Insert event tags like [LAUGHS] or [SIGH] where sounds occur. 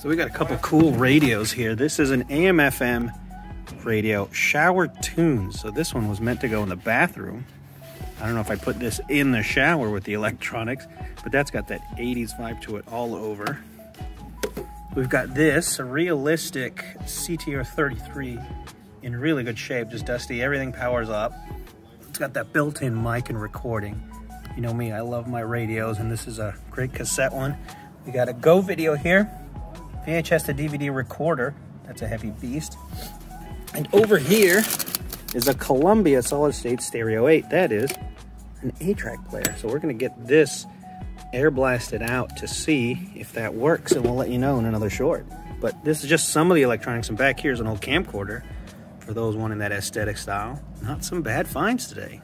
So we got a couple cool radios here. This is an AM FM radio, shower tunes. So this one was meant to go in the bathroom. I don't know if I put this in the shower with the [LAUGHS] electronics, but that's got that 80s vibe to it all over. We've got this, a realistic CTR 33 in really good shape, just dusty. Everything powers up. It's got that built-in mic and recording. You know me, I love my radios, and this is a great cassette one. We got a Go video here. VHS to DVD recorder. That's a heavy beast. And over here is a Columbia solid state stereo 8. That is an 8-track player. So we're going to get this air blasted out to see if that works and we'll let you know in another short. But this is just some of the electronics and back here is an old camcorder for those wanting that aesthetic style. Not some bad finds today.